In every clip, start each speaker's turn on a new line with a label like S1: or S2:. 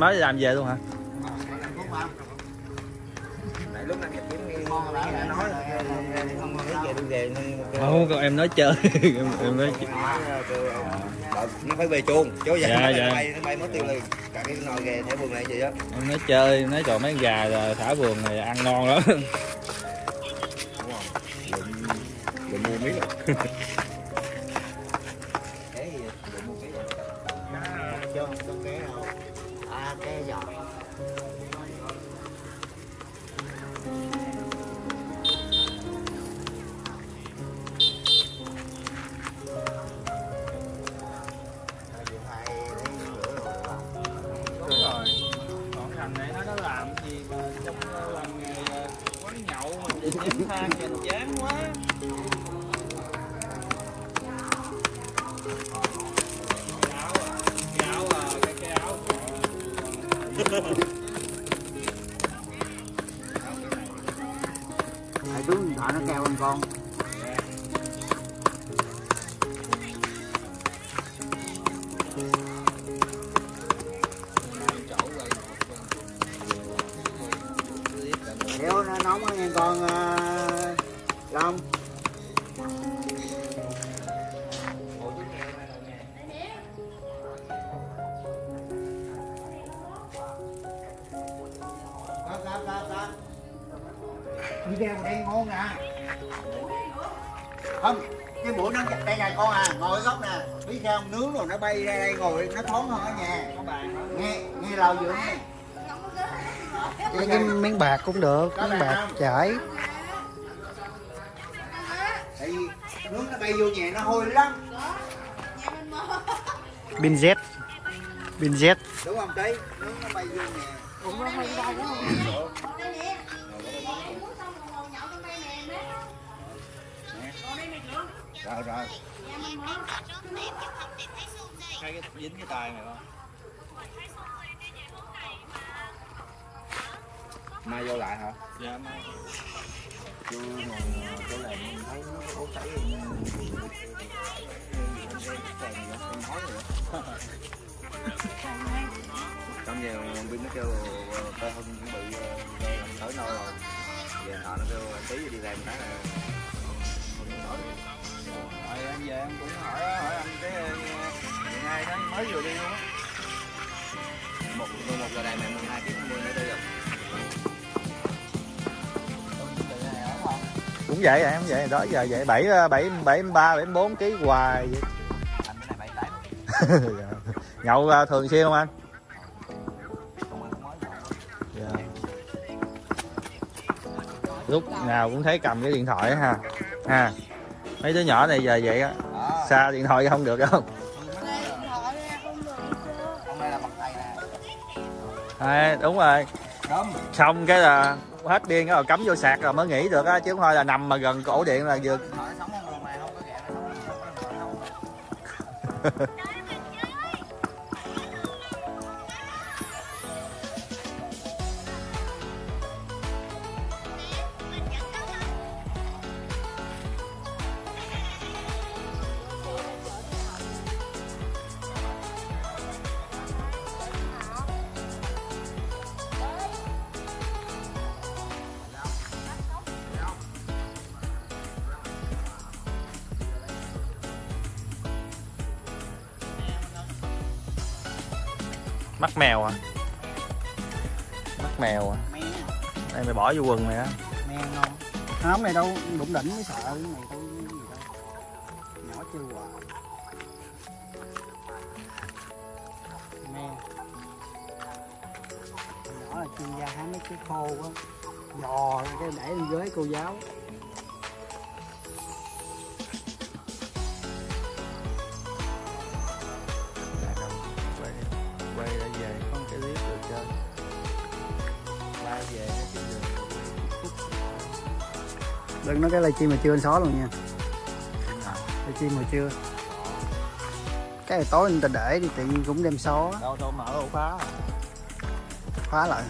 S1: mới làm về luôn hả?
S2: Không
S1: còn em nói chơi. Em, em nói chơi.
S2: Đợi, nó phải về chuồng chứ vậy
S1: Dạ, dạ.
S2: bay nó bay mất tiêu liền. Cả cái nồi ghè theo vườn này vậy á.
S1: Em nói chơi nói trò mấy con gà rồi thả vườn này ăn ngon lắm
S3: cũng được miếng
S2: bạc không?
S3: chải
S2: Tại vì nướng nó bay vô nhà nó hôi lắm.
S3: Pin Z pin Z.
S2: Đúng không? Tí? Nướng nó bay vô nhà. Rồi rồi.
S1: Hai cái dính cái tay này không
S2: Mai vô lại hả?
S1: dạ mai.
S2: Chưa mà chỗ này mình thấy nó có cháy em nói rồi đó. Trong giờ bên nó kêu tao không chuẩn bị ờ, tới nơi rồi. Giờ họ nó kêu tí đi làm cái này.
S1: Rồi anh về em cũng hỏi hỏi anh cái ngày hai tháng mới vừa đi luôn á.
S2: Một một giờ này mày 12 tiếng 50 nữa
S1: cũng vậy em vậy. Đó giờ vậy bảy bảy bảy ba bảy bốn ký hoài vậy. nhậu à, thường xuyên không anh? Dạ. lúc nào cũng thấy cầm cái điện thoại ha. Ha. Mấy đứa nhỏ này giờ vậy á. Xa điện thoại không được à, đúng rồi. Xong cái là hết điên rồi cắm vô sạc rồi mới nghỉ được á chứ không thôi là nằm mà gần cổ điện là vừa bỏ vô quần mày á.
S3: Me ngon. Không này đâu, đụng đỉnh mới sợ này tôi gì đâu. Nhỏ chưa quả me nhỏ là chuyên gia hái mấy cái khô á. Giò cái để lên ghế cô giáo. Đừng nói cái livestream mà chưa anh xóa luôn nha. Livestream hồi chưa. Cái này tối người ta để đi tự nhiên cũng đem xóa
S1: đâu đâu mở ổ khóa
S3: khóa lại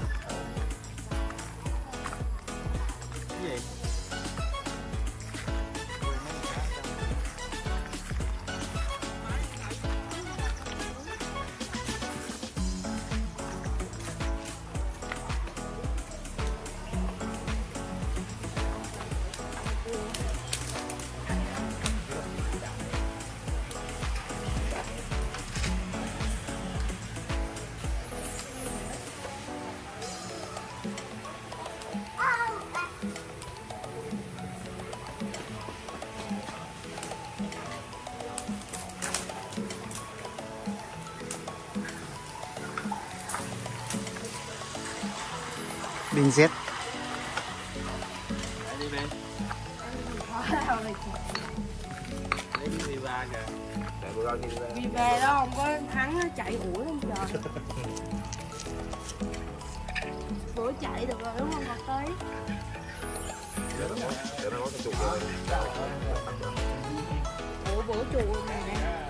S4: vì về đó không có thắng nó chạy ủi lên trời. Bữa chạy được rồi đúng không ngọc tới
S2: Để nó có cái chuột rồi.
S4: ủa bữa chùa này nè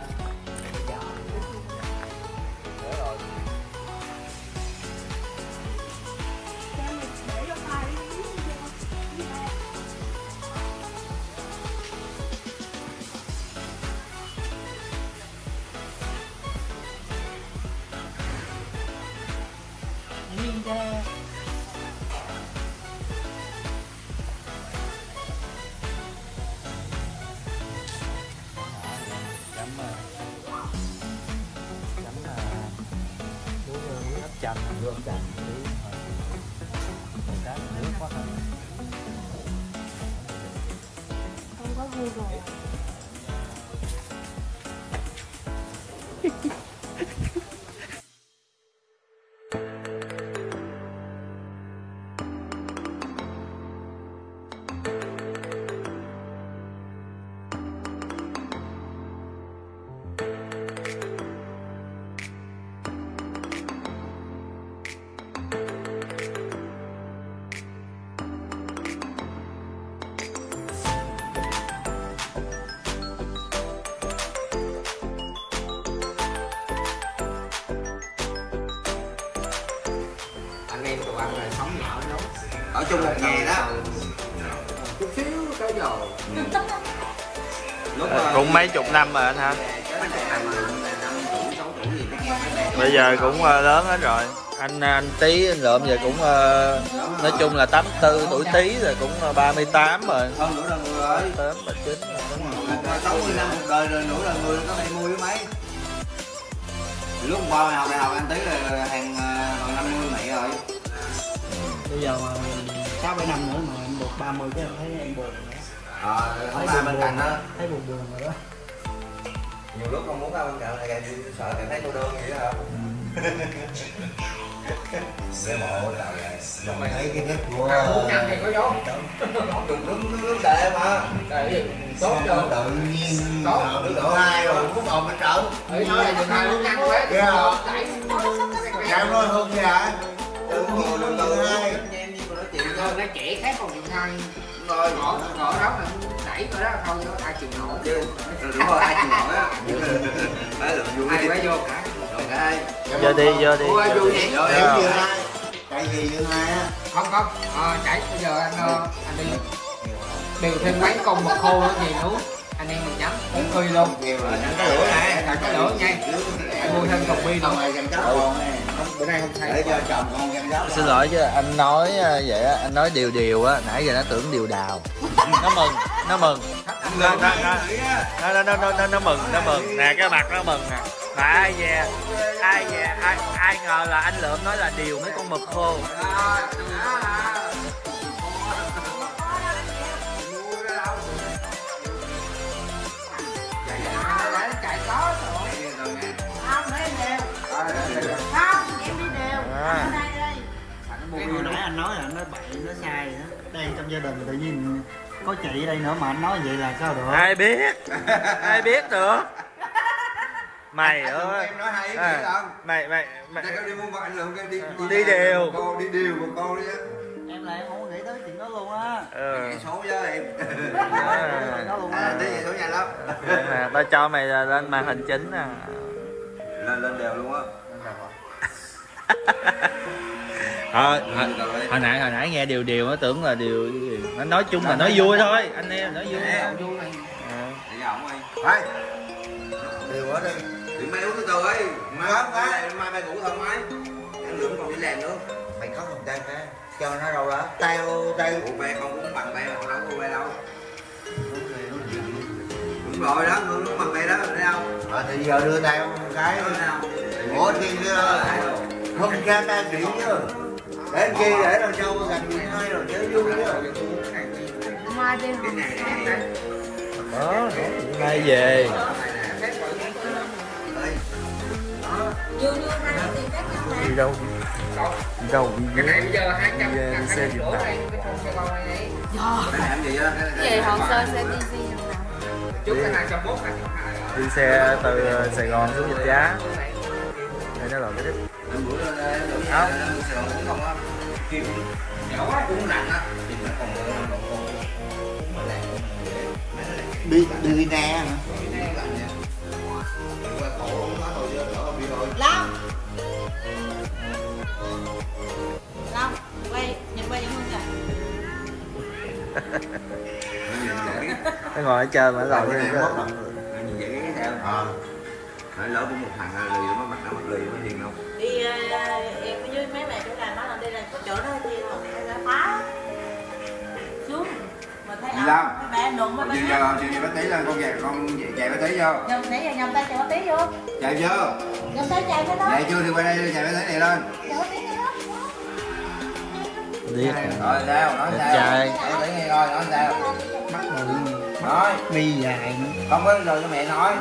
S5: anh em tụi anh là sống nhỏ lắm.
S2: Ở chung một nhà đó.
S5: chút xíu cái rồi
S2: Lúc
S1: Ờ, cũng mấy chục năm rồi anh ha.
S5: Mẹ
S1: bây giờ cũng ờ, lớn hết rồi. Anh anh tí anh lượm giờ cũng ờ, nói chung là 84 tuổi tí rồi cũng ờ, 38 rồi.
S2: Hơn nữa là người ơi.
S1: 8 39
S2: sáu mươi năm cuộc đời rồi nữa là người có bảy mươi mấy. Lúc qua mày học đại học anh tí là hàng ờ, năm mươi mẹ rồi
S3: bây giờ mà sáu bảy năm nữa mà em buộc 30 cái em thấy em buồn rồi
S2: ờ không buồn bên cạnh đó.
S3: Thấy buồn buồn rồi đó.
S2: Nhiều lúc không muốn ai bên cạnh là sợ cảm thấy cô đơn vậy đó. Ừ. Xe bộ là Mày thấy cái nét của...
S5: Ăn năm thì có gió.
S2: Dùng đứng đứng đệ mà.
S5: Tốt cho
S2: Tự nhiên
S5: Tốt.
S2: Nước độ 2 rồi, cũng bồn nó trộn
S5: Để nói là dùng 2 nước ăn quá.
S2: Kìa Cảm thôi Hưng kìa Tự nhiên nước độ hai
S5: cơ nó trẻ khác còn điện thang
S2: rồi
S5: gõ gõ đó là đẩy coi đó thôi đó ai chịu nổi.
S2: Chứ ừ, đúng rồi. Ai chịu nổi á. Phải lượng vui
S5: ai phải vô cả.
S2: Rồi đây
S1: giờ đi giờ đi. vô đi.
S2: Vô đi. Tại gì như hai á?
S5: Không không. Ờ, chạy. Bây giờ anh ờ, anh đi. Điều thêm mấy con mực khô nữa gì nữa anh em mình nhắm cũng khuy luôn
S2: Nhiều rồi anh có lửa nè
S5: Đặt cái lửa nha. Anh mua thêm cục
S2: sóc con nè
S5: bữa nay không
S2: Để
S5: thấy
S2: cho chồng con chăm sóc
S1: xin lỗi chứ anh nói ờ, vậy á anh nói điều điều á nãy giờ nó tưởng điều đào. Nó mừng nó mừng. Nó nó nó nó nó nó nó, nó mừng nó mừng. Nè cái mặt nó mừng nè. Mà ai về ai về ai ai ngờ là anh lượm nói là điều mấy con mực khô
S3: nói là anh nói bậy nó sai đó. Đây trong gia đình tự nhiên có chị ở đây nữa mà anh nói vậy là sao được?
S1: Ai biết? Ai biết được? Mày ơi.
S2: Em nói hay
S1: à,
S2: không?
S1: mày mày mày.
S2: Có đi mua vải lượng cái đi
S1: Đi đều.
S2: Con đi đều một con đi á.
S3: Em là em không có nghĩ tới chuyện đó luôn á.
S1: Ừ.
S2: Số chứ em.
S3: Luôn
S2: à, chạy số nhanh lắm.
S1: Nè tao cho mày lên màn hình chính nè
S2: lên lên đều luôn á
S1: thôi hồi, hồi nãy hồi nãy nghe điều điều nó tưởng là điều nó nói chung là nói vui thôi. Anh em nói vui.
S5: Vui. Này
S1: Ờ.
S2: Thôi Điều quá đi Thì mày uống từ từ ấy. Mai, mai, mai mày ngủ thoải mái Em lượm còn đi làm nữa.
S6: Mày có thằng tay phá cho nó đâu đó. Tao đây.
S2: Ủa bè không cũng bằng bè mà đâu có bè đâu. Đúng rồi đó, ngươi cũng bằng bè đó, thấy không?
S6: à, thì giờ đưa tao một cái.
S2: Không?
S6: ủa thì ờ, không ra ta chuyện chứ để chi để đâu sau gần hai rồi chơi vui chứ
S7: mai đi
S1: đó nay về. Đi đâu? Đi đâu? Đi
S5: cái này bây giờ hai trăm
S1: Đi, xe Việt Nam.
S2: làm
S7: về hồ sơ sẽ đi
S1: đi. xe từ ờ, Sài Gòn xuống Dịch Giá đây nó là cái đích
S2: bữa lên- lên-
S1: Không.
S2: Sài Gòn cũng không á. Kêu nhỏ quá cũng lạnh á. Thì nó còn lạnh. Mấy nó lạnh.
S6: đi đi nè
S7: long long quay nhìn quay những hương kìa
S2: Nó
S1: ngồi ở trên mà
S6: Rồi.
S2: Nó nhìn vậy cái theo.
S6: Ờ.
S2: Nói lỡ cũng một thằng lì nó mặt nó mặt lì nó hiền không?
S7: đi ờ, em với mấy mẹ chỗ làm nó là đi là chỗ đó thì không phải phá xuống mà thấy ông mấy mẹ nụng mấy
S2: Chiều
S7: mẹ
S2: giờ, chiều giờ bác tí lên con chạy con chạy bác tí vô.
S7: nhầm nãy giờ nhầm tay chạy tí vô
S2: Chạy chưa?
S7: nhầm tay chạy cái đó
S2: Chạy chưa thì qua đây chạy bác tí này lên.
S7: chạy tí cái
S1: đi
S2: Rồi sao? Nói sao?
S1: trai.
S2: Bác tí nghe coi, nói sao?
S3: mắt bự
S2: Nói.
S3: mi dài
S2: Không có rồi cho mẹ nói.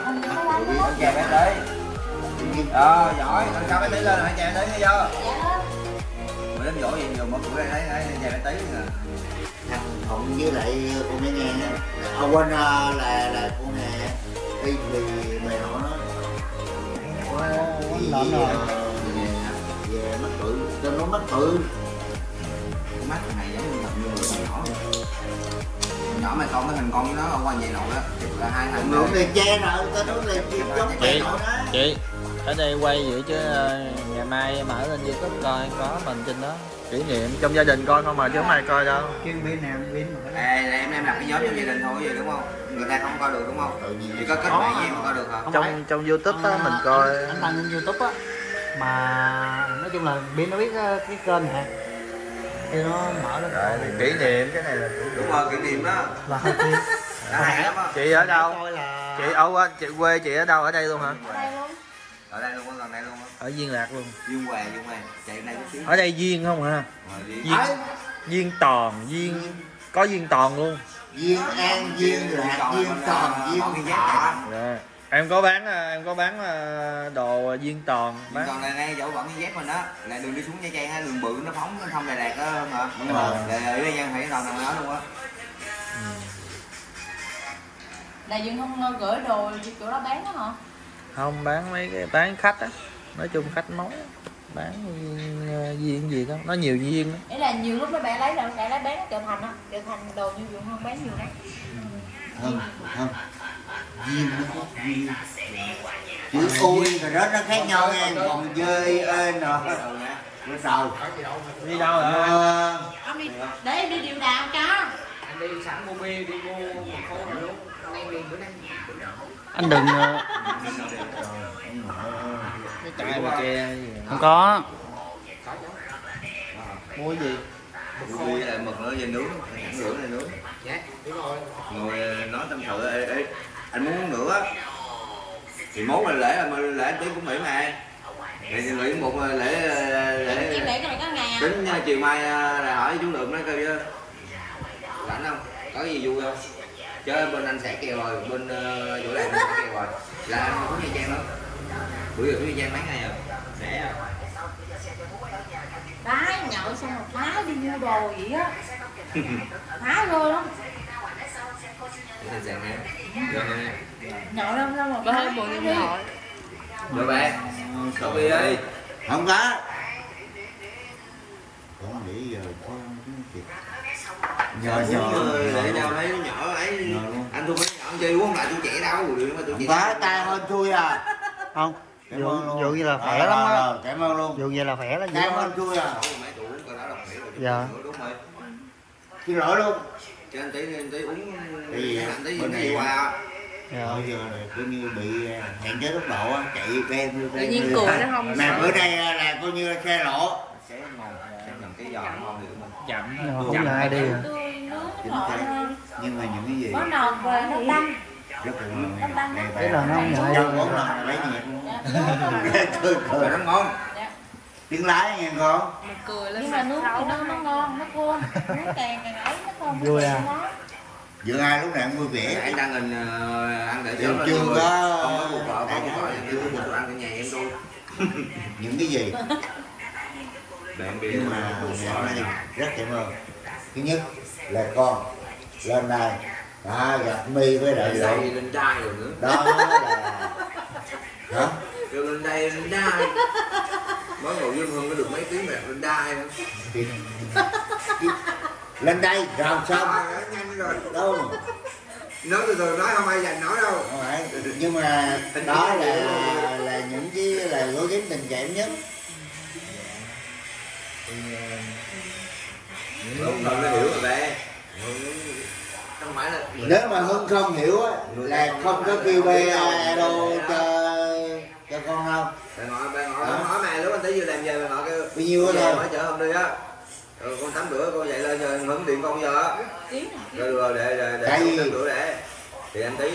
S2: Con chạy bác tí. Ờ, giỏi. Lần sau bác tí lên phải chạy bác tí nghe vô. Mà đến giỏi vậy nhiều mở cửa đây thấy thấy chạy bác tí nè.
S6: thằng thuận với lại con bé nghe á. à, quên ờ, là là con nghe đi vì mày họ nó
S3: lợn rồi
S6: ờ, về mất tự cho nó mất tự
S2: mắt này giống như người nhỏ vậy. Nhỏ mày con cái hình con nó ở ngoài vậy nội á là hai thằng
S6: Ngưỡng thì che rồi, tao nói là chim giống
S1: Chị.
S6: mày đó.
S1: chị ở đây quay vậy chứ ờ, ngày mai mở lên youtube coi có mình trên đó. Kỷ niệm trong gia đình coi không mà chứ ai coi đâu.
S3: Chuyên bên nào bên mà.
S2: À, là em em đặt cái nhóm trong gia đình thôi vậy đúng không? Người ta không coi được đúng không?
S6: Tự nhiên
S2: chỉ có kết bạn với em coi được hả?
S3: Phải.
S1: trong trong youtube á
S3: À,
S1: mình coi
S3: anh, đăng lên youtube á. Mà nói chung là bên nó biết ờ, cái kênh nè thì nó mở lên
S1: Rồi, kỷ niệm cái này. Là
S2: đúng rồi kỷ niệm đó.
S3: Là hơi
S1: chị. Ở đâu?
S3: Là
S1: chị ở qua chị quê chị ở đâu? Ở đây luôn hả?
S7: Ở đây luôn.
S2: Ở đây luôn gần đây luôn
S1: ở duyên lạc luôn.
S2: Dương hoàng dương hoàng chạy đây chút xíu.
S1: Ở đây duyên không hả?
S2: Đi
S1: duyên duyên toàn duyên có duyên toàn luôn.
S6: Duyên an, duyên lạc, duyên tròn, duyên
S2: Bỏ cái dép
S6: thọ.
S1: Dạ. Em có bán ờ, em có bán ờ, đồ duyên toàn
S2: Duyên
S1: bán.
S2: còn là ngay chỗ vẫn cái dép mình đó là đường đi xuống nha trang đường bự nó phóng nó thông đà đạt đó không hả
S6: Đúng rồi.
S2: là ủy ban nhân phải toàn nằm đó luôn á.
S7: Này dương không gửi đồ chỗ đó bán đó hả?
S1: Không bán mấy cái bán khách á. Nói chung khách món bán ờ, duyên gì đó. Nó nhiều duyên đó
S7: ý là nhiều lúc mấy bạn lấy là bạn lấy bán ở chợ thành á. Chợ thành đồ như dụng không bán nhiều lắm
S6: Không, không Duyên nó có duyên Chữ ui rồi đó nó khác nhau nha Còn dơi ên rồi Bữa sau.
S1: Đi đâu rồi?
S6: Ờ,
S7: ông đi. Để em đi điều đào cho.
S5: Anh đi sẵn mua bia đi mua một khô luôn. Anh em liền bữa nay
S3: anh đừng ờ, không có.
S1: Mua gì?
S2: Bia là mực nữa về nướng. Rửa này nướng.
S5: Dạ
S2: ngồi ờ, nói tâm sự ê, ê, anh muốn uống nữa. Thì mốt là lễ là lễ tí cũng mỹ mà. Thì lễ một lễ ờ, lễ
S7: này à
S2: tính ờ, chiều mai ờ, là hỏi chú lượm nó coi chứ rảnh không? Có gì vui không? Chứ bên anh sẽ kèo rồi bên ờ, chỗ anh sẽ kèo rồi. Là anh có nha trang nữa bữa giờ nha trang mấy ngày rồi? Sẽ à?
S7: Thái nhậu xong rồi Thái đi mua đồ vậy á. Thái rồi lắm Nhậu rồi. Thái Thái đi
S2: bạn đi.
S6: Không có. Không nghĩ giờ con giờ giờ
S2: để cho mấy nhỏ ấy anh thu mấy nhỏ chơi uống lại tôi trẻ đâu mà tôi
S6: không
S2: trẻ
S6: phải tay hơn thui à.
S3: Không.
S6: Cảm
S3: dụ,
S6: ơn luôn.
S3: dụ như là khỏe
S6: Ờ,
S3: lắm á.
S6: ờ, cảm ơn luôn.
S3: Dụ như là khỏe lắm
S6: cảm
S3: vậy
S6: ơn thui à.
S2: Đó khỏe
S3: Dạ.
S2: đúng rồi.
S6: Xin lỗi luôn
S2: cho anh tí anh tí uống
S6: Cái gì?
S2: anh tí
S6: Bên này-
S2: qua
S3: dạ.
S6: bây giờ này coi như bị à, hạn chế tốc độ á, chạy ben
S4: tự nhiên cười nó không
S6: mà bữa nay à, là coi như là xe lỗ.
S2: Sẽ ngon sẽ nhầm cái giò ngon được không
S1: chậm.
S3: Mà không là ai đi. À
S6: chính xác. Nhưng mà những cái gì
S7: nó nọt về nó tăng.
S6: Rất là ngon
S3: Thế là nó không nhận
S6: cho
S3: ai
S6: bốn lần là lấy nhiệt
S7: Dạ.
S6: cười cười
S2: nó ngon
S6: tiếng lái nghe con
S4: Mình cười lên
S7: nhưng mà nước thì nó nó ngon nó khôn. Nó càng càng ấy không
S3: Vui à?
S6: giữa ai lúc nào cũng vui vẻ.
S2: Anh đăng hình ờ, ăn để sớm lên
S6: chưa
S2: rồi.
S6: có-
S2: không có cuộc vợ không có chưa có cuộc ăn ở nhà em tôi
S6: những cái gì?
S2: Bạn
S6: nhưng mà ngày hôm nay rất cảm ơn. Thứ nhất là con lên đây đã gặp mi với đại lượng.
S2: Lên trai rồi nữa.
S6: Đó là hả?
S2: Rồi lên đây lên đai. Mới ngồi dương hương có được mấy tiếng mà lên đai nữa
S6: lên đây rồi xong
S2: Rồi, nhanh rồi.
S6: Đâu?
S2: Nói từ từ nói không ai dành nói đâu.
S6: Không phải nhưng mà đó là là những cái là gối ghém tình cảm nhất.
S2: Lúc đầu nó hiểu rồi bé? Không phải là
S6: nếu mà hưng không hiểu á là không có kêu bê alo cho cho con không?
S2: Bà ngồi bà nó nói mà lúc anh tới vừa làm về bà ngồi kêu
S6: bao nhiêu
S2: về
S6: thôi
S2: chở hôm đi á rồi con tắm rửa con dậy lên rồi hứng điện con giờ. Rồi rồi để để để tắm rửa để. Thì anh tí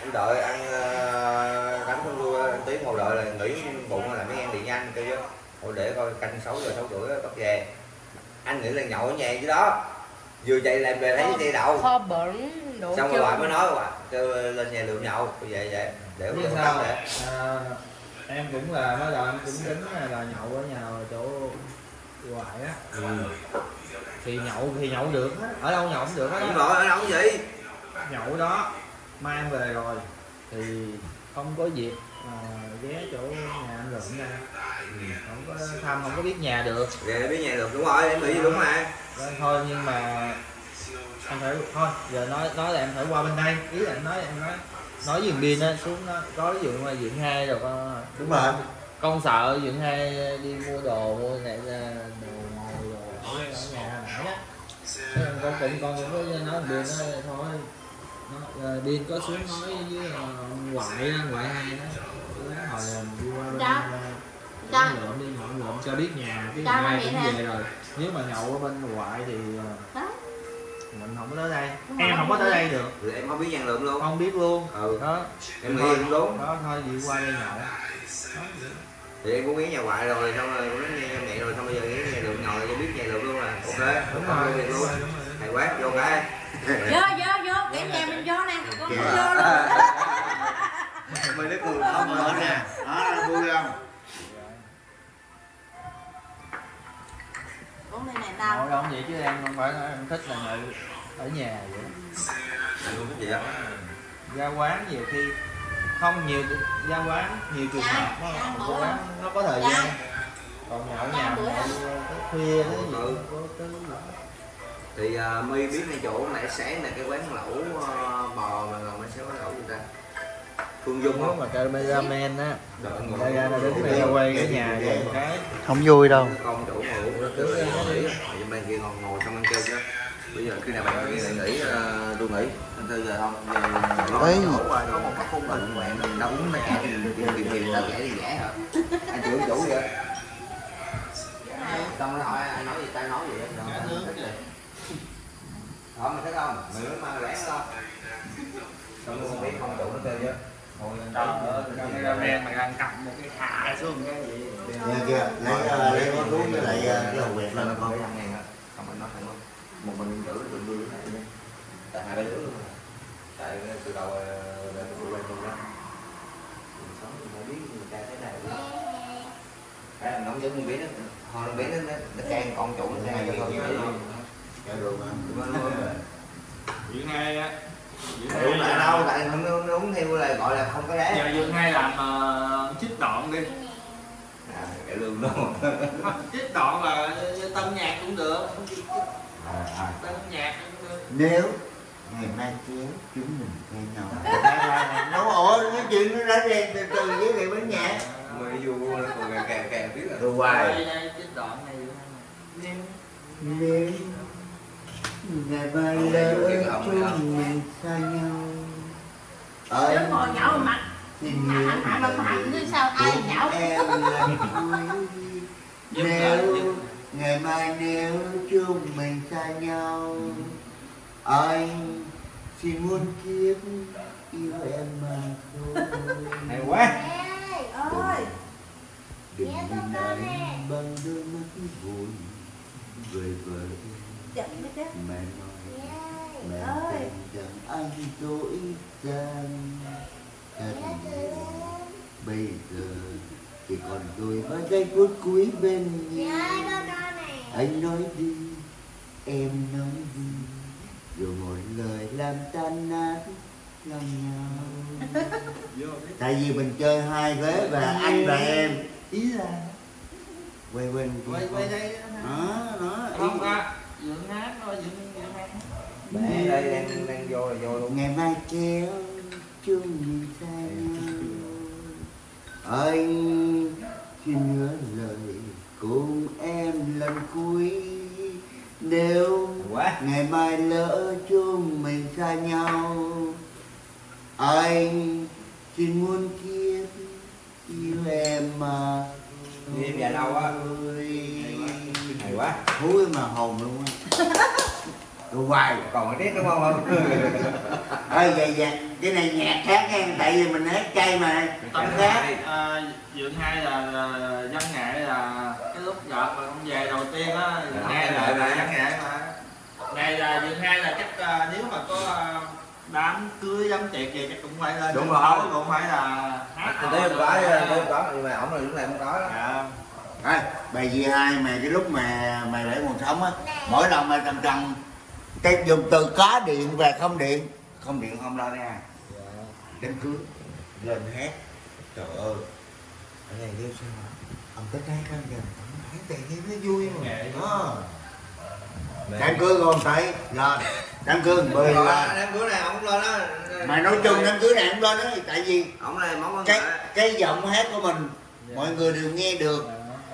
S2: anh đợi ăn uh, cánh con cua anh tí ngồi đợi là nghỉ bụng là mấy em điện nhanh kêu chứ. Ôi để coi canh 6 giờ 6 rưỡi tóc về. Anh nghĩ là nhậu ở nhà chứ đó. Vừa chạy làm về thấy cái xe đậu.
S4: kho bẩn đồ
S2: xong rồi bà mới nói bà kêu lên nhà lượng nhậu vậy vậy để
S1: sao
S2: tắm để.
S1: À, em cũng là mới đầu em cũng tính là, là nhậu ở nhà chỗ ngoại á.
S2: Ừ.
S1: thì nhậu thì nhậu được. Á ở đâu nhậu cũng được
S2: đúng
S1: á
S2: rồi ở đâu vậy?
S1: Nhậu đó mang về rồi. Thì không có dịp à, ghé chỗ nhà anh lượm đây không có thăm không có biết nhà được.
S2: Về biết nhà được đúng rồi em nghĩ đúng mà.
S1: Thôi nhưng mà anh phải thôi giờ nói nói là em phải qua bên đây. Ý là anh nói em nói nói giường biên á xuống nó có ví dụ mà diện hai rồi con
S6: đúng rồi
S1: con sợ diện hai đi mua đồ mua này ra đồ ngồi đồ ở nhà nãy đó Thế con cũng con cũng có nói biên nó thôi. Nó ờ, biên có xuống nói với ờ, ông ngoại ngoại hai đó. Hồi đi qua bên
S7: Dạ.
S1: ờ,
S7: Dạ.
S1: lượm đi nhậu lượm cho biết nhà cái
S7: Dạ,
S1: nhà
S7: ba
S1: hai cũng về rồi. Nếu mà nhậu ở bên ngoại thì
S7: Đó.
S1: mình không có tới đây.
S7: Đúng
S1: em không có tới đây được.
S2: Rồi em không biết nhà lượng luôn.
S1: Không biết luôn.
S2: Ừ.
S1: Đó.
S2: Em nghĩ đúng.
S1: đó thôi đi qua đây nhậu. Đó.
S2: Thì em cũng biết nhà ngoại rồi xong rồi cũng nghe mẹ rồi xong bây giờ nghe nhà lượng ngồi cho biết nhà lượng luôn là ok
S1: đúng
S2: không
S1: rồi
S2: có việc
S1: đúng
S2: luôn.
S1: rồi đúng rồi.
S2: Hay quá vô cái.
S7: Vô vô vô cả nhà mình vô nè con
S6: Dạ.
S7: vô luôn.
S2: Mày nó cười
S6: không mở nè. Đó là vui không?
S7: Uống này này
S1: Ngồi
S7: tao
S1: đâu vậy chứ em không phải em thích là nhậu ở nhà vậy. Đó.
S2: anh vậy á?
S1: Ra quán nhiều khi không nhiều ra quán nhiều trường
S7: Dạ,
S1: hợp nó,
S7: dạ,
S1: quán nó có thời
S7: Dạ.
S1: gian còn nhậu
S7: Dạ,
S1: nhà tới khuya tới gì
S2: Ừ.
S1: có tới
S2: thì uh, my biết ngay chỗ nãy sáng là cái quán lẩu uh, bò mà ngồi mấy sáng quán lẩu gì ta phương dung không
S1: mà cameraman á ta ra đứng này quay cái nhà vậy cái
S3: không vui đâu
S2: con chủ ngồi uống nó cứ nghỉ bên kia ngồi ngồi xong ăn kêu chứ bây giờ khi nào bạn nghỉ ờ, tôi nghỉ giờ không? Giờ có một cái khung hình bạn mình đâu uống nó trả thì tìm tìm tìm tao trả thì rẻ hả anh chửi chủ vậy? Xong nó hỏi anh nói gì tao nói gì đó hỏi mày thích không? Mày muốn mang rẻ không? Xong không biết không chủ nó kêu chứ. Ngồi lên đó
S1: cameraman mà đang cầm một cái thả xuống cái gì.
S6: Nghe chưa? Lấy lấy con thuốc với lại cái hộp quẹt lên con
S2: không ngàn á không anh nói luôn một mình giữ được vui này tại hai đứa luôn tại từ đầu ờ, là tụi quen luôn đó mình sống thì phải biết người ta thế chứ. Cái là nóng giống con biết đó hồi con biết nó nó nó can con chủ nó can cho thôi
S6: Dạ.
S2: Đúng
S1: chuyện hai á.
S2: Đúng là đâu tại nó nó nó uống theo là gọi là không có
S1: giờ
S2: đá
S1: dương hai làm uh, chích đoạn đi.
S2: À, cái lương luôn
S1: chích đoạn là tâm nhạc cũng được.
S6: À,
S1: Tên nhạc cũng được.
S6: nếu ngày mai kéo chúng mình quen nhau. Nó ủa cái chuyện nó đã đen từ từ với lại bánh nhạc
S2: Mới vô nó còn kè kè kè biết rồi.
S6: Rồi hoài
S1: Đây, đây, cái đoạn này Nếu.
S6: Nếu. Ngày mai lỡ chúng mình xa nhau. Ở
S7: Nếu ngồi nhậu mặt
S6: nhớ
S7: hẳn là hẳn như sao ai nhậu
S6: nếu. ngày mai nếu chúng mình xa nhau. Anh chỉ muốn kiếp yêu em mà thôi.
S2: Hay quá.
S7: Ơi.
S6: Đừng nhìn anh bằng đôi mắt buồn vời vợi. Mẹ nói mẹ
S7: ơi.
S6: rằng anh dối gian thật nhiều bây giờ chỉ còn tôi và giây phút cuối bên nhau. anh nói đi em nói đi rồi một lời làm tan nát lòng nhau. Tại vì mình chơi hai vế và anh và em. Ý là quay quên
S1: quay quay đây
S6: đó đó
S1: không à dựng hát thôi dựng dựng hát
S2: đây đang đang vô là vô luôn.
S6: Ngày mai kéo chung mình xa anh xin nhớ lời cùng em lần cuối nếu
S2: quá
S6: ngày mai lỡ chung mình xa nhau anh xin muôn kiếp yêu em mà
S2: Đi em về đâu á?
S6: thôi.
S2: hay quá
S6: thúi mà hồn luôn á rồi hoài
S2: còn cái đúng không?
S6: Ơi vậy vậy cái này nhạc khác nha tại vì mình hát chay mà.
S1: Tâm khác à, dựng hai là, là văn nghệ là cái lúc vợ mà con về đầu tiên á dựng hai là, là văn nghệ mà. Này là dựng hai là chắc à, nếu mà có à, đám cưới đám tiệc gì chắc cũng phải lên
S2: Đúng rồi.
S1: cũng phải là hát
S2: Tôi thấy không có tôi không? có nhưng mà ổng là lúc này không có đó.
S1: Dạ.
S6: Ê, bài gì hai mày cái lúc mà mày bảy còn sống á mỗi lần mày trầm trầm cái dùng từ có điện và không điện. Không điện không lo nha. Đám cưới. Lên hát. Trời ơi. Ở đây kêu sao mà ông thích hát lắm kìa ông hát tiền nghe nó vui mà. Đó đám cưới còn thấy. Rồi đám cưới
S2: Rồi,
S6: là
S2: đám cưới này ổng lên đó.
S6: Mà nói chung đám cưới này không lo đó tại vì
S2: ổng này món văn
S6: cái cái giọng hát của mình mọi người đều nghe được.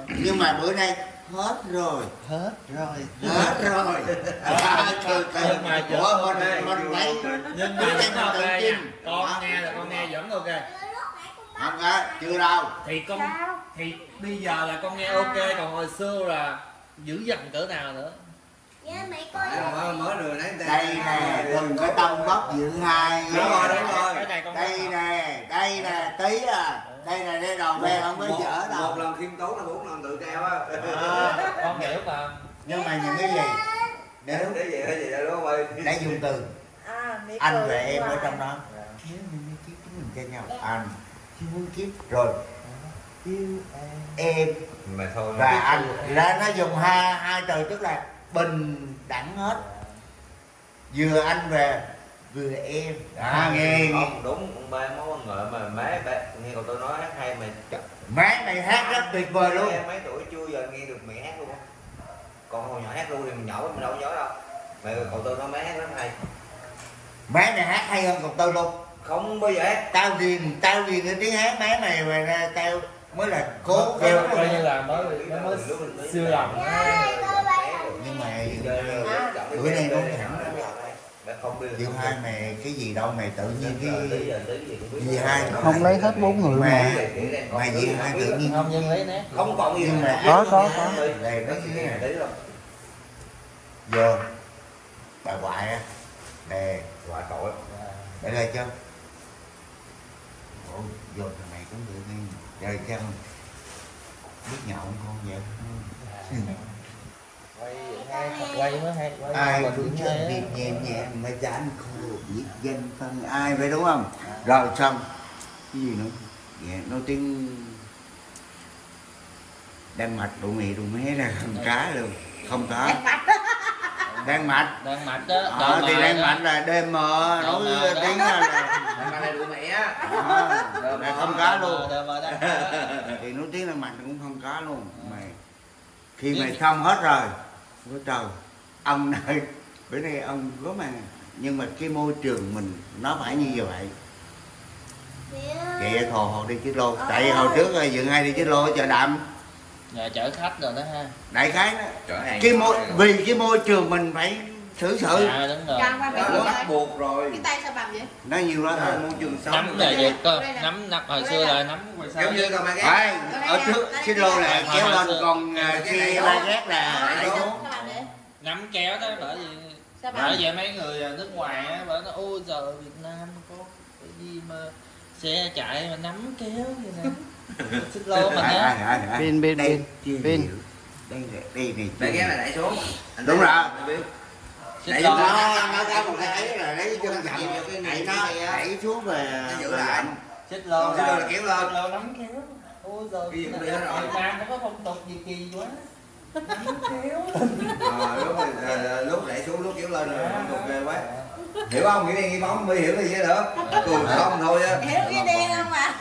S6: Nhưng mà bữa nay hết rồi.
S5: Hết rồi.
S6: Hết rồi. À, cười cười
S1: Nhưng mà chợ-
S6: ủa mình mình phải
S1: nhưng mà vẫn ok
S6: tự
S1: nha.
S6: tin.
S1: con nghe là con nghe vẫn ok.
S6: Không có chưa đâu.
S1: Thì con thì bây giờ là con nghe ok còn hồi xưa là dữ dằn cỡ nào nữa
S2: mới mới rồi nãy
S6: đây. Nè đừng có tông bóc dự hai.
S2: Đúng rồi, đúng rồi.
S1: cái
S6: đây nè đây nè tí à. Đây nè đây đầu ve không có dở
S2: một
S6: đâu
S2: lần khiêm tốn là bốn lần tự treo á.
S1: Ờ, con hiểu mà.
S6: Nhưng mà những cái gì? Nếu
S2: để gì để gì đó đúng không ơi
S6: đã dùng từ.
S7: À,
S6: anh và em ở trong đó. Nếu mình mới kiếp chúng mình cho nhau. Anh. Chứ muốn kiếp rồi. Yêu em
S2: mà thôi.
S6: và anh. Ra nó dùng hai hai từ tức là bình đẳng hết. Vừa anh về vừa em. À, nghe nghe.
S8: Không đúng con ba mối quan hệ mà má ba nghe cậu tôi nói hát hay mà.
S6: Má mày hát rất tuyệt vời luôn.
S8: Em mấy tuổi chưa giờ nghe được mẹ hát luôn á. Còn hồi nhỏ hát luôn thì mình nhỏ mình đâu có nhớ đâu. Mà cậu tôi nói má hát rất hay.
S6: Má mày hát hay hơn cậu tôi luôn.
S8: Không bao giờ hát.
S6: Tao ghiền tao ghiền cái tiếng hát má mày mà ra tao mới là cố
S1: coi coi như là mới mới, mới siêu lòng
S6: nhưng mà
S8: chơi
S6: bữa nay nó thẳng Diệu hai mày cái gì đâu mày tự nhiên cái
S8: gì
S6: Dì hai
S3: không lấy hết bốn người
S6: mà
S3: mà.
S6: Dì hai tự nhiên
S1: không nhưng lấy nét
S8: không còn gì
S6: mà
S3: Có, có, có.
S6: đây nó như thế này giờ bà ngoại á. Nè
S8: ngoại á
S6: để lại cho Ủa, giờ thằng này cũng được đi trời chăng biết nhậu không con vậy
S1: quay hai quay mới hay quay
S6: ai cũng
S1: hay
S6: việc nhẹ nhẹ mà dán khô biết danh phân ai vậy đúng không? Rồi xong. Cái gì nữa? Dạ, nói tiếng đang mạch đủ mì đủ mé ra không cá luôn. Không có. Đang mạch.
S1: Đang mạch. Đó
S6: ờ thì đang mạch là đêm mờ nói tiếng là
S2: mà này đuổi mẹ á.
S6: Ờ, là không cá luôn. Thì nói tiếng là mạch cũng không có luôn. Mày khi mày xong hết rồi ôi trời ông ơi bữa nay ông có mà nhưng mà cái môi trường mình nó phải như vậy. Vậy hồ hồ đi chiếc lô. Tại hồi trước rồi dượng hay đi chiếc lô chợ đạm.
S1: Nhà chở khách rồi đó ha.
S6: Đại khái đó.
S2: Chở hàng
S6: cái môi vì cái môi trường mình phải xử sự.
S1: Dạ đúng rồi.
S2: Bắt buộc rồi.
S4: Cái tay sao bằng vậy?
S6: Nó nhiều đó thôi
S2: môi trường sống
S1: nắm là vậy cơ nắm nắm hồi xưa là nắm
S2: giống như con ma ghét.
S6: Ở trước chiếc lô là kéo lên còn xe ba gác là đẩy xuống?
S1: Nắm kéo đó bởi vì bởi vậy mấy người nước ngoài á bảo nó ôi giờ Việt Nam có cái gì mà xe chạy mà nắm kéo vậy nè xích lô mà
S6: à.
S3: Pin, pin,
S6: đây
S3: pin. Pin.
S6: đây là đây này
S2: ghét
S6: hiểu.
S2: là đẩy xuống
S6: Đúng rồi.
S2: Đẩy
S1: lô
S2: vô
S6: nó nó có một cái ấy là lấy chân
S2: cái
S6: đẩy
S2: này,
S6: nó
S2: này á.
S6: đẩy xuống về
S2: giữ lại.
S1: xích lô
S2: Còn xích lô là kéo lên.
S1: lô nắm kéo ôi giờ
S2: rồi.
S1: Việt Nam nó có phong tục gì kỳ quá
S2: Ờ, lúc ờ, lúc đẩy xuống lúc kéo lên rồi không được ghê quá. Hiểu không? Nghĩ đen nghĩ bóng mới hiểu cái gì nữa cười không thôi á.
S7: Hiểu cái đen không à?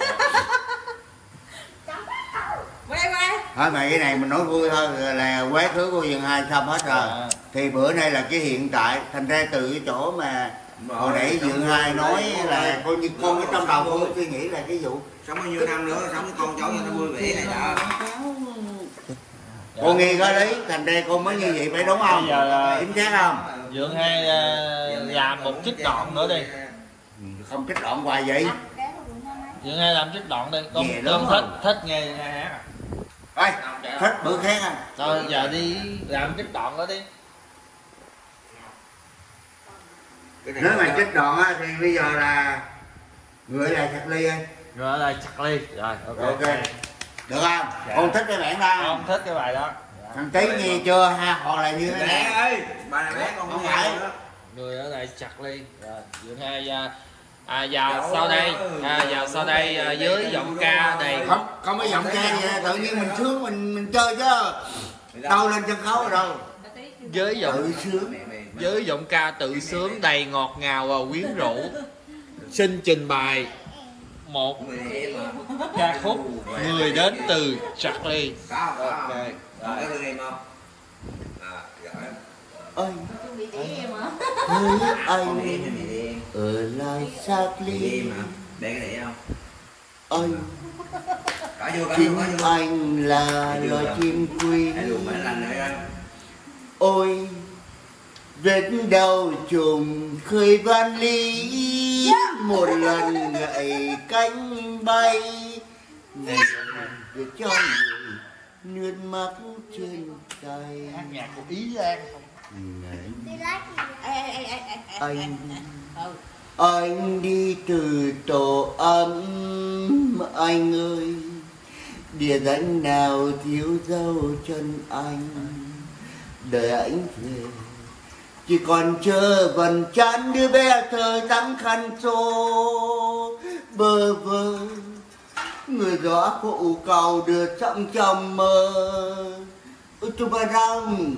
S6: Thôi mà cái này mình nói vui thôi là quét thứ của dân hai xong hết rồi.
S1: À.
S6: thì bữa nay là cái hiện tại thành ra từ cái chỗ mà hồi nãy dượng hai nói là coi như con ở trong đầu con suy nghĩ là cái vụ.
S2: Sống bao nhiêu năm nữa sống với con cháu cho nó vui vẻ này đó
S6: con nghe có lý thành ra con mới như vậy phải đúng không?
S1: Bây giờ là-
S6: chính xác không?
S1: Dượng hay ờ, làm một trích đoạn nữa đi.
S6: Không trích đoạn hoài vậy.
S1: Dượng hay làm trích đoạn đi. Con con thích thích nghe nghe hát à.
S6: Ê, thích bữa khác à
S1: thôi giờ đi làm trích đoạn đó đi.
S2: Cái này
S6: nếu mà
S2: là-
S6: trích đoạn á thì bây giờ là người là chặt ly ơi
S1: rồi lại chặt ly. Rồi ok,
S6: ok được không?
S1: Dạ.
S6: con thích cái bản đó.
S1: Con thích cái bài đó.
S6: Thằng tí nghe chưa ha? Họ là như thế
S2: Bé
S6: này
S2: ơi bà này bé con
S6: Không phải.
S1: người ở đây chặt ly rồi dượng hay à, à vào sau đây à, vào sau đây à, với giọng ca đầy
S6: không không có giọng ca gì tự nhiên mình sướng mình mình chơi chứ. Đâu lên sân khấu rồi đâu.
S1: Với giọng
S6: tự sướng.
S1: Với giọng ca tự sướng đầy ngọt ngào và quyến rũ. Xin trình bày một. Ca khúc người đến từ Charlie. Ok.
S2: à
S6: ơi
S2: đi em
S6: anh. Ở lại
S2: hả bé cái này không? Chưa
S6: chính anh là loài chim quý ôi vết đau trùng khơi van ly một lần gậy cánh bay. Ngày để cho người nước mắt trên tay.
S1: Hát nhạc của Ý Lan.
S7: Ê.
S6: anh
S7: Ừ.
S6: anh đi từ tổ ấm. Anh ơi địa danh nào thiếu dấu chân anh? Đợi anh về chỉ còn chờ vần chán đứa bé thơ tắm khăn xô. Bơ vơ người gió phụ cầu đưa trong trong mơ. Tu ba rong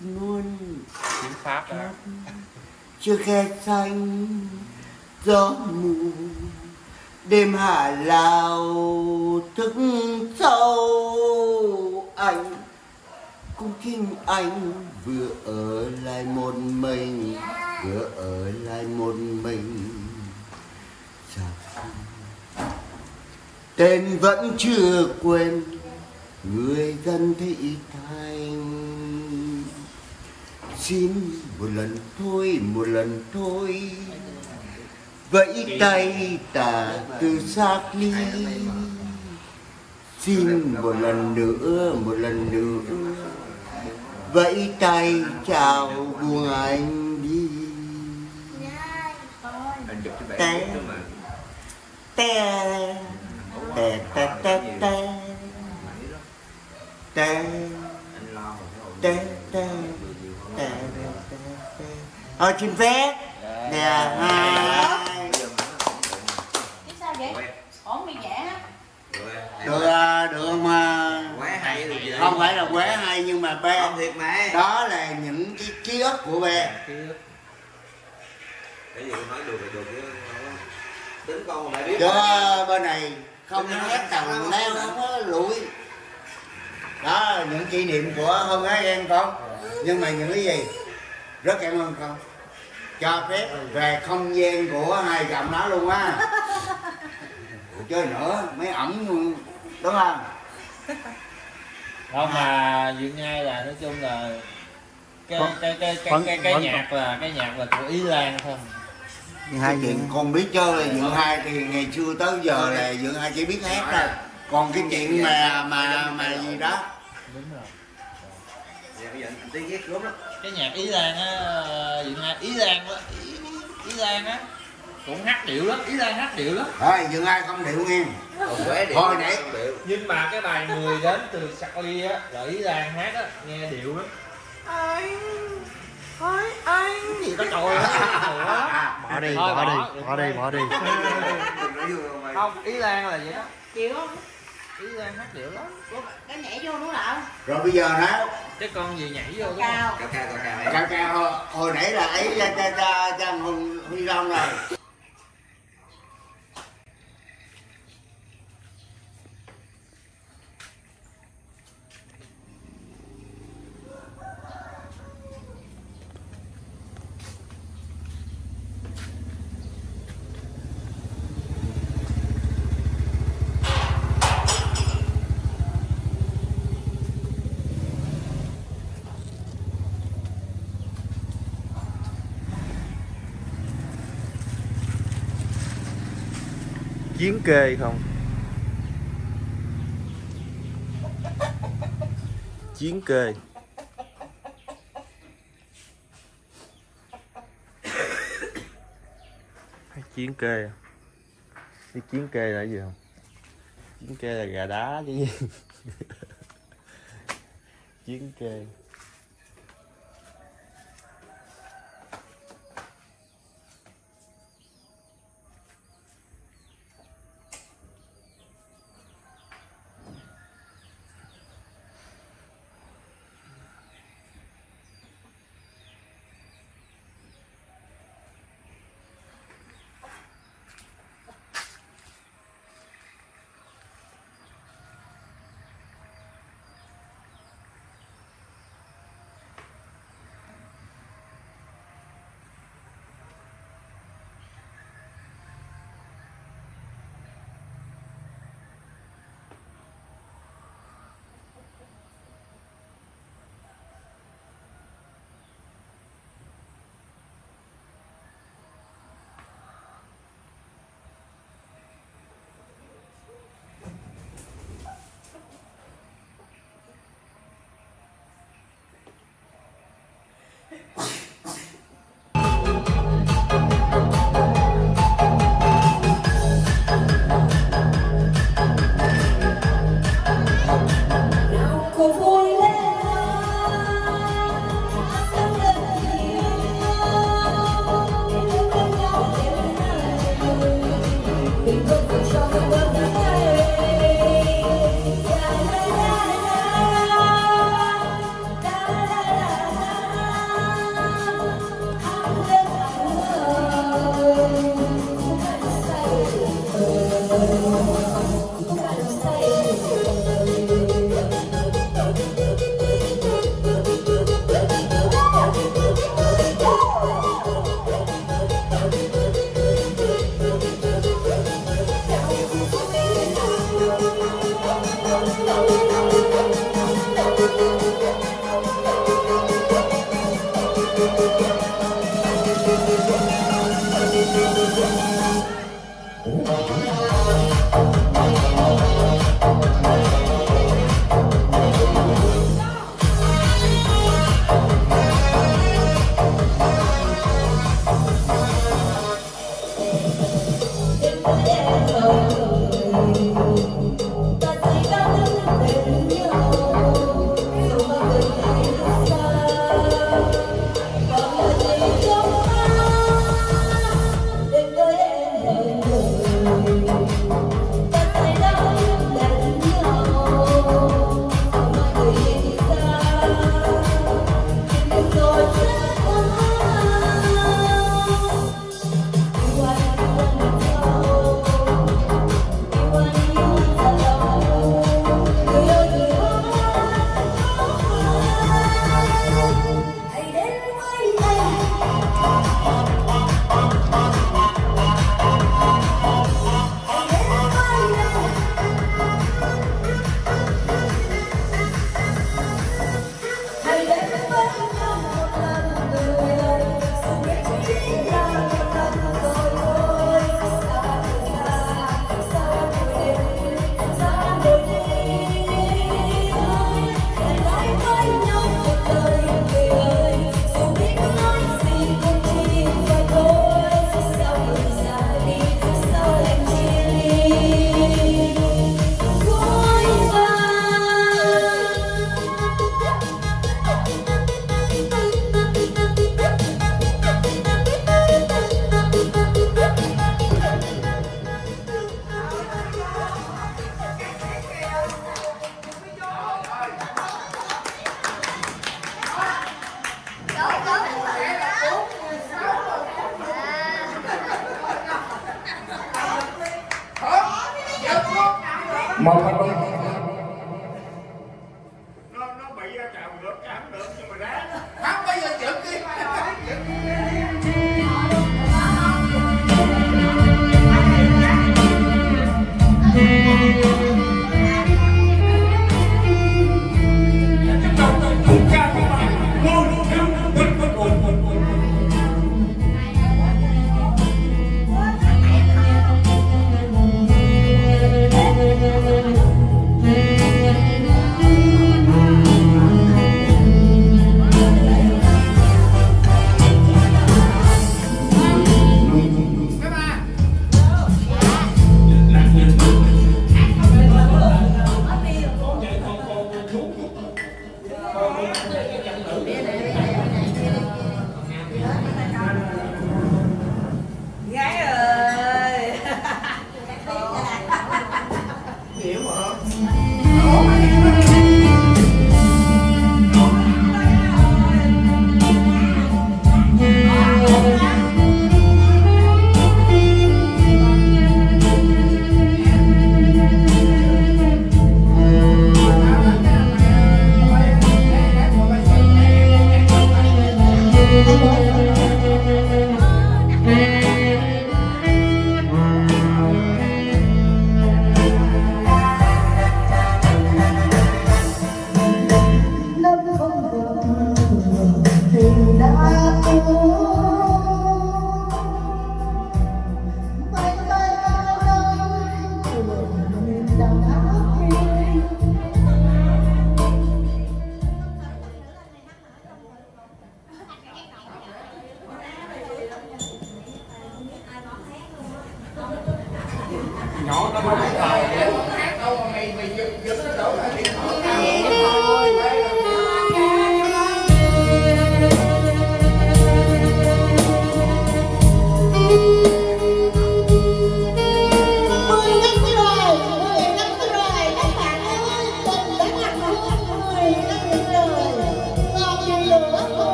S6: luôn
S1: tiếng Pháp đó.
S6: chưa khe xanh gió mù. Đêm hạ lào thức sâu. Anh cũng chính anh vừa ở lại một mình, vừa ở lại một mình. Tên vẫn chưa quên, người dân thị thành. Xin một lần thôi, một lần thôi. Vẫy tay tả từ xác ly. Xin một lần nữa, một lần nữa vẫy tay chào buông anh đi.
S2: Anh chụp cho
S6: Té.
S2: bé nữa mà.
S6: Te te te te te te
S2: anh lo rồi
S6: te te te te thôi xin phép. Nè hai
S7: Chứ sao vậy? Ổn bị vẽ á.
S6: Được à, được mà
S2: quá hay gì
S6: không phải là quá hay nhưng mà be.
S2: Không thiệt mà.
S6: Đó là những cái ký ức của be.
S2: Cái gì nói được là được chứ tính con lại biết
S6: chứ. bên này không có ép tầng leo không có lụi đó là những kỷ niệm của hơn ái em con. Nhưng mà những cái gì? Rất cảm ơn con. Cho phép về không gian của hai chồng nó luôn á. Chơi nữa mấy ẩm đúng không?
S1: Không mà Duyện Ngai là nói chung là cái cái cái cái cái, cái
S3: vẫn
S1: nhạc là cái nhạc là của Ý Lan thôi.
S3: Duyên
S6: hai
S3: hai
S6: chuyện con biết chơi là dượng hai thì ngày xưa tới giờ là dượng hai chỉ biết hát thôi. Còn cái chuyện mà mà mà gì đó.
S1: Đúng rồi.
S2: Dạ, bây giờ anh tí ghét gớm lắm.
S1: Cái nhạc Ý Lan á Duyện Ngai Ý Lan á Ý, Ý Lan á cũng hát điệu lắm Ý Lan hát điệu lắm.
S6: Thôi dượng hai không điệu nghe. Thôi nãy-
S1: nhưng mà cái bài 10 đến từ Charlie á là Ý Lan hát á nghe điệu lắm. Anh ơi anh. Gì đó trời
S3: bỏ đi
S1: Thôi,
S3: bỏ đi bỏ đi bỏ đi.
S1: Không Ý Lan là vậy đó.
S7: Chịu không
S1: Ý Lan hát điệu lắm.
S7: Cái nhảy vô đúng không
S6: rồi bây giờ nó
S1: cái con gì nhảy vô đúng không
S7: cao.
S2: Cao cao cao cao. Ấy
S6: cao cao hồi, hồi nãy là ấy cha cha cha cha hùng huy long rồi
S9: chiến kê không? Chiến kê. Chiến kê à? cái chiến kê là gì không? Chiến kê là gà đá chứ gì? Chiến kê.